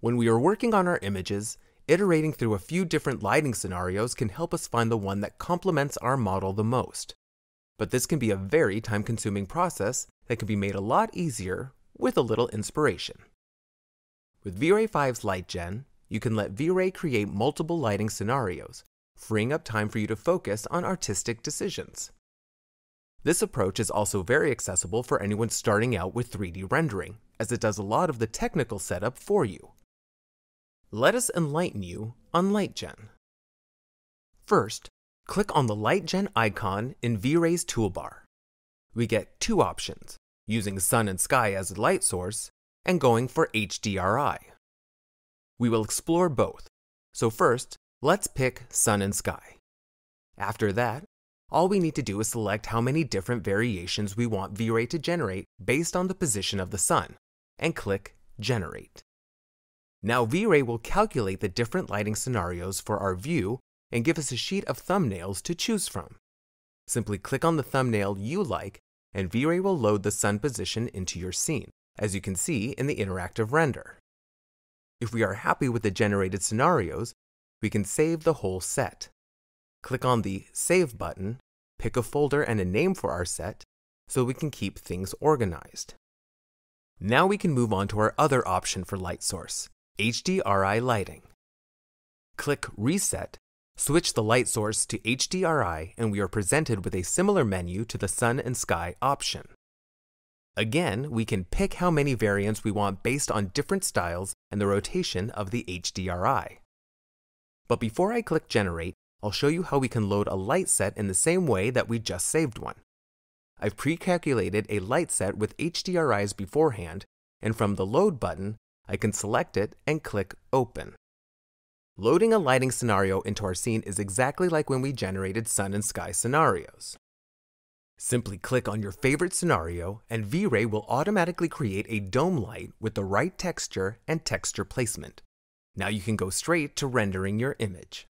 When we are working on our images, iterating through a few different lighting scenarios can help us find the one that complements our model the most. But this can be a very time consuming process that can be made a lot easier with a little inspiration. With V-Ray 5's LightGen, you can let V-Ray create multiple lighting scenarios, freeing up time for you to focus on artistic decisions. This approach is also very accessible for anyone starting out with 3D rendering, as it does a lot of the technical setup for you. Let us enlighten you on LightGen. First, click on the LightGen icon in V-Ray's toolbar. We get two options, using sun and sky as a light source, and going for HDRI. We will explore both, so first, let's pick sun and sky. After that, all we need to do is select how many different variations we want V-Ray to generate based on the position of the sun, and click Generate. Now V-Ray will calculate the different lighting scenarios for our view and give us a sheet of thumbnails to choose from. Simply click on the thumbnail you like and V-Ray will load the sun position into your scene, as you can see in the interactive render. If we are happy with the generated scenarios, we can save the whole set. Click on the Save button, pick a folder and a name for our set, so we can keep things organized. Now we can move on to our other option for light source, HDRI lighting. Click Reset, switch the light source to HDRI, and we are presented with a similar menu to the sun and sky option. Again, we can pick how many variants we want based on different styles and the rotation of the HDRI. But before I click Generate, I'll show you how we can load a light set in the same way that we just saved one. I've pre-calculated a light set with HDRIs beforehand, and from the Load button, I can select it and click Open. Loading a lighting scenario into our scene is exactly like when we generated sun and sky scenarios. Simply click on your favorite scenario and V-Ray will automatically create a dome light with the right texture and texture placement. Now you can go straight to rendering your image.